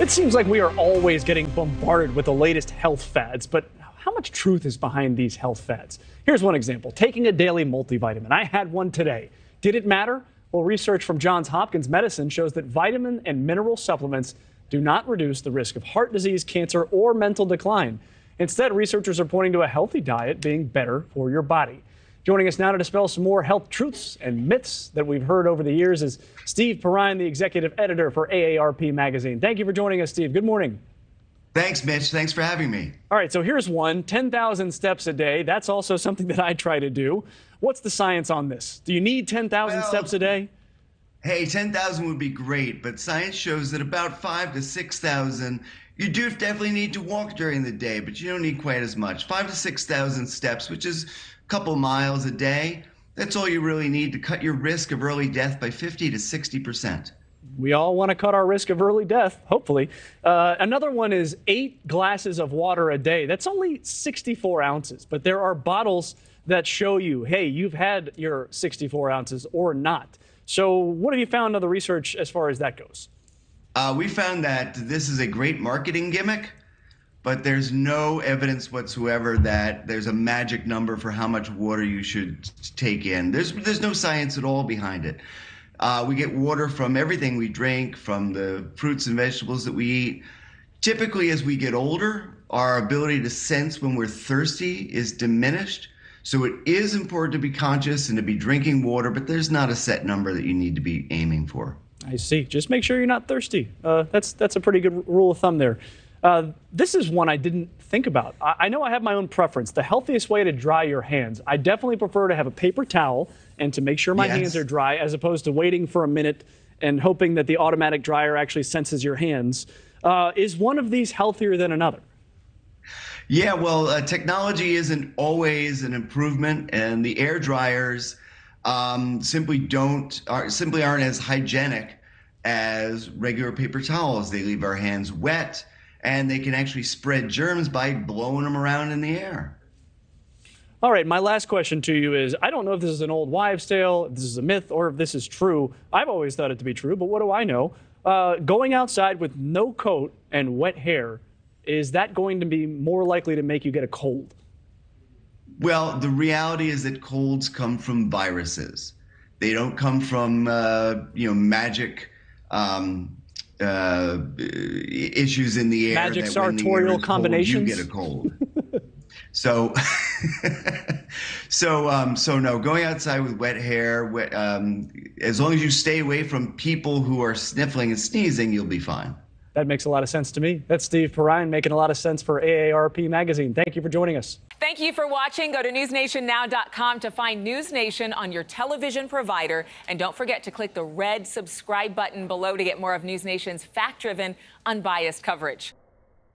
It seems like we are always getting bombarded with the latest health fads, but how much truth is behind these health fads? Here's one example taking a daily multivitamin. I had one today. Did it matter? Well, research from Johns Hopkins Medicine shows that vitamin and mineral supplements do not reduce the risk of heart disease, cancer, or mental decline. Instead, researchers are pointing to a healthy diet being better for your body. Joining us now to dispel some more health truths and myths that we've heard over the years is Steve Perrine, the executive editor for AARP Magazine. Thank you for joining us, Steve. Good morning. Thanks, Mitch. Thanks for having me. All right, so here's one 10,000 steps a day. That's also something that I try to do. What's the science on this? Do you need 10,000 well, steps a day? Hey, 10,000 would be great, but science shows that about five to 6,000 you do definitely need to walk during the day, but you don't need quite as much. Five to 6,000 steps, which is couple miles a day. That's all you really need to cut your risk of early death by 50 to 60 percent. We all want to cut our risk of early death, hopefully. Uh, another one is eight glasses of water a day. That's only 64 ounces, but there are bottles that show you, hey, you've had your 64 ounces or not. So, what have you found in the research as far as that goes? Uh, we found that this is a great marketing gimmick but there's no evidence whatsoever that there's a magic number for how much water you should take in. There's there's no science at all behind it. Uh, we get water from everything we drink, from the fruits and vegetables that we eat. Typically, as we get older, our ability to sense when we're thirsty is diminished. So it is important to be conscious and to be drinking water, but there's not a set number that you need to be aiming for. I see. Just make sure you're not thirsty. Uh, that's that's a pretty good rule of thumb there. Uh, this is one I didn't think about. I, I, know I have my own preference. The healthiest way to dry your hands, I definitely prefer to have a paper towel and to make sure my yes. hands are dry as opposed to waiting for a minute and hoping that the automatic dryer actually senses your hands. Uh, is one of these healthier than another? Yeah, well, uh, technology isn't always an improvement, and the air dryers um, simply don't are, simply aren't as hygienic as regular paper towels. They leave our hands wet and they can actually spread germs by blowing them around in the air. All right, my last question to you is I don't know if this is an old wives' tale, if this is a myth, or if this is true. I've always thought it to be true, but what do I know? Uh, going outside with no coat and wet hair, is that going to be more likely to make you get a cold? Well, the reality is that colds come from viruses. They don't come from, uh, you know, magic um, uh, issues in the air. Magic sartorial combinations. you get a cold. so, so, um, so no. Going outside with wet hair, wet, um, as long as you stay away from people who are sniffling and sneezing, you'll be fine. That makes a lot of sense to me. That's Steve Perrine making a lot of sense for AARP Magazine. Thank you for joining us. Thank you for watching. Go to newsnationnow.com to find News Nation on your television provider. And don't forget to click the red subscribe button below to get more of News Nation's fact driven, unbiased coverage.